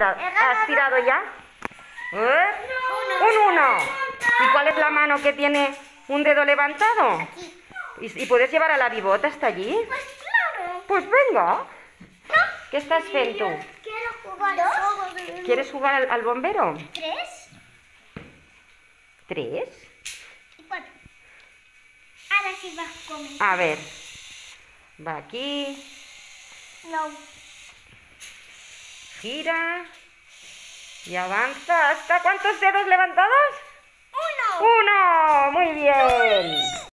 ¿Has tirado ya? ¿Eh? Un uno. ¿Y cuál es la mano que tiene un dedo levantado? Aquí. ¿Y, y puedes llevar a la bibota hasta allí? Pues claro. Pues venga. ¿Qué estás haciendo tú? Quiero jugar dos. ¿Quieres jugar al, al bombero? Tres ¿Tres? y cuatro. Ahora sí vas a comer. A ver. Va aquí. No. Gira. Y avanza hasta... ¿Cuántos dedos levantados? Uno. ¡Uno! Muy bien.